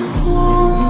空